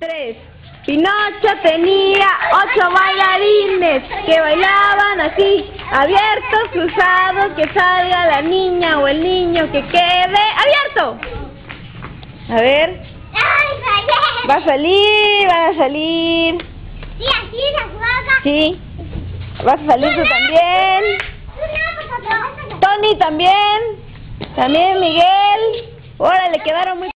Tres. Pinocho tenía ocho bailarines que bailaban así, abiertos, cruzados, que salga la niña o el niño que quede abierto. A ver, va a salir, van a salir. Sí, así se. Sí, vas a salir tú también. Tony también. También Miguel. Órale, quedaron muy...